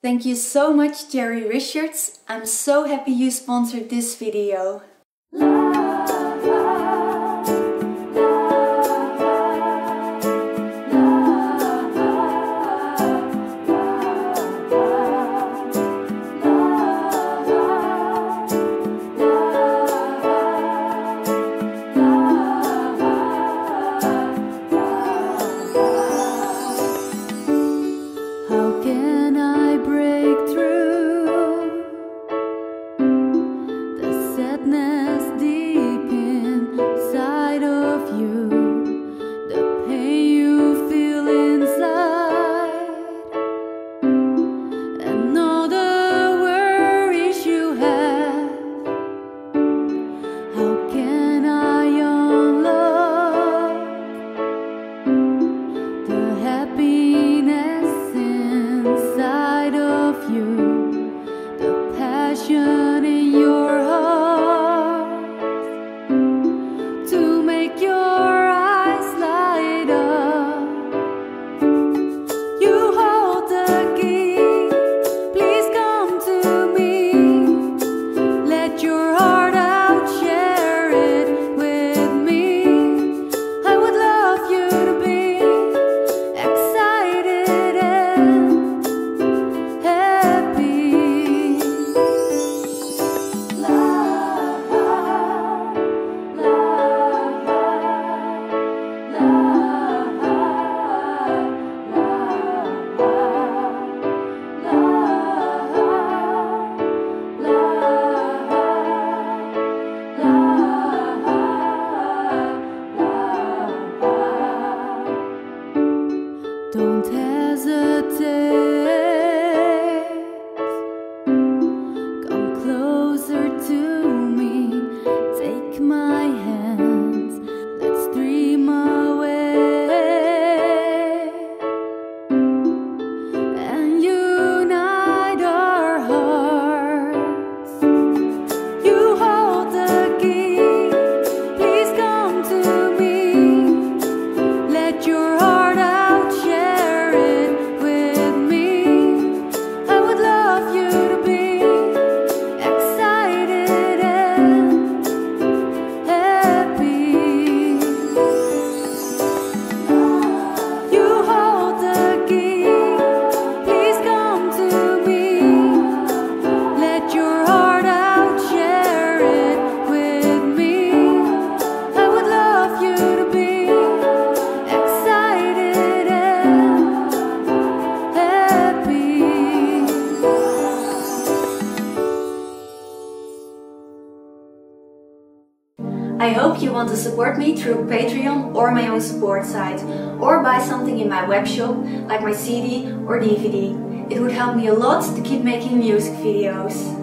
Thank you so much, Jerry Richards. I'm so happy you sponsored this video. you. desert. I hope you want to support me through Patreon or my own support site, or buy something in my webshop, like my CD or DVD. It would help me a lot to keep making music videos.